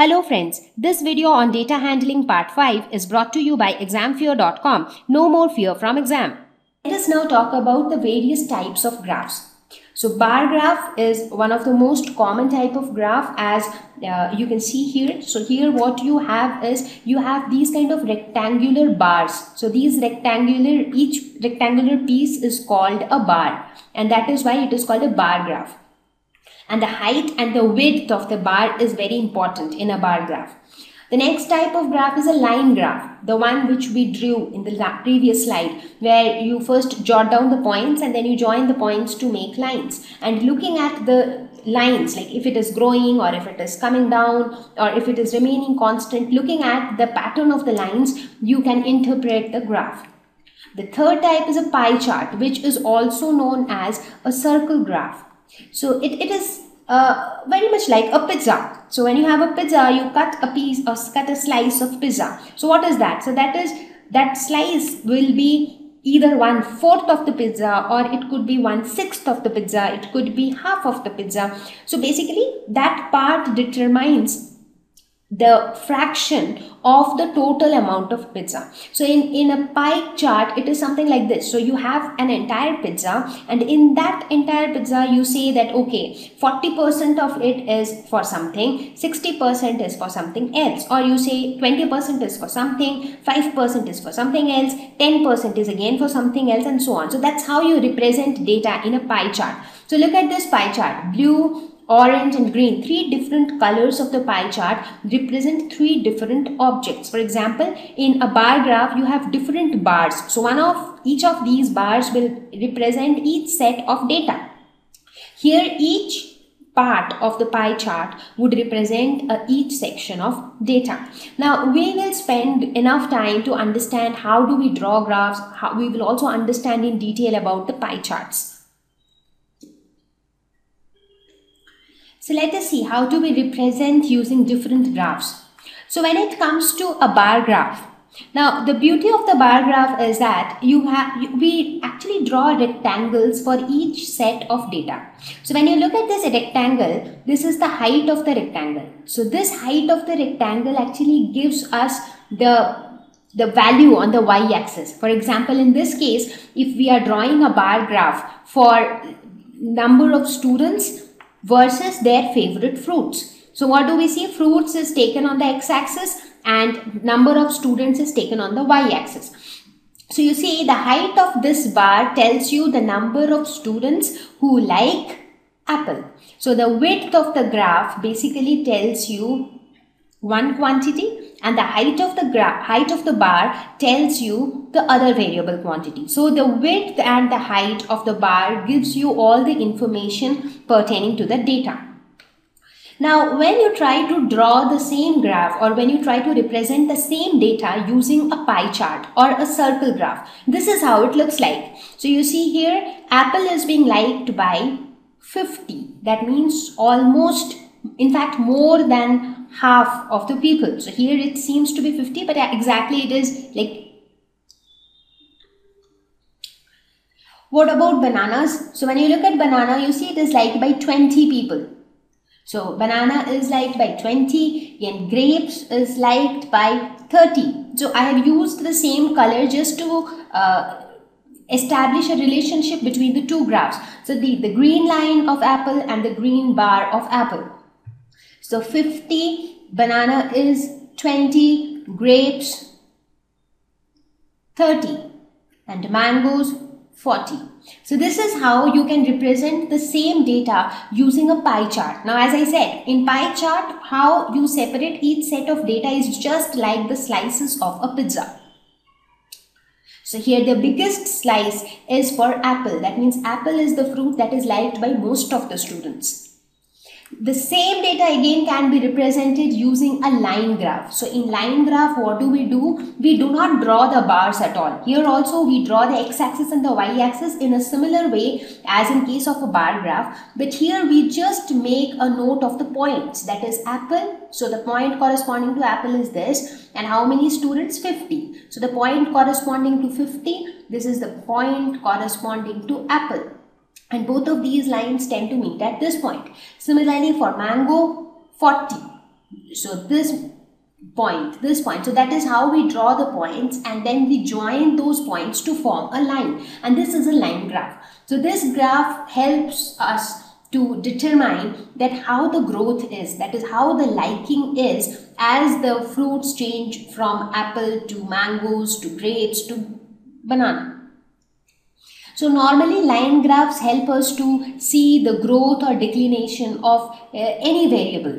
Hello friends, this video on data handling part 5 is brought to you by examfear.com. No more fear from exam. Let us now talk about the various types of graphs. So bar graph is one of the most common type of graph as uh, you can see here. So here what you have is you have these kind of rectangular bars. So these rectangular, each rectangular piece is called a bar and that is why it is called a bar graph and the height and the width of the bar is very important in a bar graph. The next type of graph is a line graph, the one which we drew in the previous slide, where you first jot down the points and then you join the points to make lines. And looking at the lines, like if it is growing or if it is coming down or if it is remaining constant, looking at the pattern of the lines, you can interpret the graph. The third type is a pie chart, which is also known as a circle graph. So it, it is uh, very much like a pizza. So when you have a pizza, you cut a piece or cut a slice of pizza. So what is that? So that is that slice will be either one fourth of the pizza or it could be one sixth of the pizza. It could be half of the pizza. So basically that part determines the fraction of the total amount of pizza. So in, in a pie chart, it is something like this. So you have an entire pizza and in that entire pizza, you say that, okay, 40% of it is for something, 60% is for something else. Or you say 20% is for something, 5% is for something else, 10% is again for something else and so on. So that's how you represent data in a pie chart. So look at this pie chart, blue, orange and green, three different colors of the pie chart represent three different objects. For example, in a bar graph, you have different bars. So one of each of these bars will represent each set of data. Here, each part of the pie chart would represent uh, each section of data. Now, we will spend enough time to understand how do we draw graphs. How, we will also understand in detail about the pie charts. So let us see how do we represent using different graphs. So when it comes to a bar graph, now the beauty of the bar graph is that you have we actually draw rectangles for each set of data. So when you look at this rectangle, this is the height of the rectangle. So this height of the rectangle actually gives us the the value on the y-axis. For example, in this case, if we are drawing a bar graph for number of students versus their favorite fruits. So what do we see? Fruits is taken on the x-axis and number of students is taken on the y-axis. So you see the height of this bar tells you the number of students who like apple. So the width of the graph basically tells you one quantity and the height of the graph height of the bar tells you the other variable quantity. So the width and the height of the bar gives you all the information pertaining to the data. Now when you try to draw the same graph or when you try to represent the same data using a pie chart or a circle graph this is how it looks like. So you see here apple is being liked by 50 that means almost in fact more than half of the people. So here it seems to be 50, but exactly it is like What about bananas? So when you look at banana, you see it is liked by 20 people. So banana is liked by 20 and grapes is liked by 30. So I have used the same color just to uh, establish a relationship between the two graphs. So the, the green line of apple and the green bar of apple. So 50 banana is 20, grapes 30 and mangoes 40. So this is how you can represent the same data using a pie chart. Now as I said, in pie chart, how you separate each set of data is just like the slices of a pizza. So here the biggest slice is for apple. That means apple is the fruit that is liked by most of the students. The same data again can be represented using a line graph. So in line graph, what do we do? We do not draw the bars at all. Here also we draw the x-axis and the y-axis in a similar way as in case of a bar graph. But here we just make a note of the points that is apple. So the point corresponding to apple is this and how many students? 50. So the point corresponding to 50, this is the point corresponding to apple and both of these lines tend to meet at this point. Similarly for mango 40 so this point this point. So that is how we draw the points and then we join those points to form a line. And this is a line graph. So this graph helps us to determine that how the growth is that is how the liking is as the fruits change from apple to mangoes to grapes to banana so normally line graphs help us to see the growth or declination of uh, any variable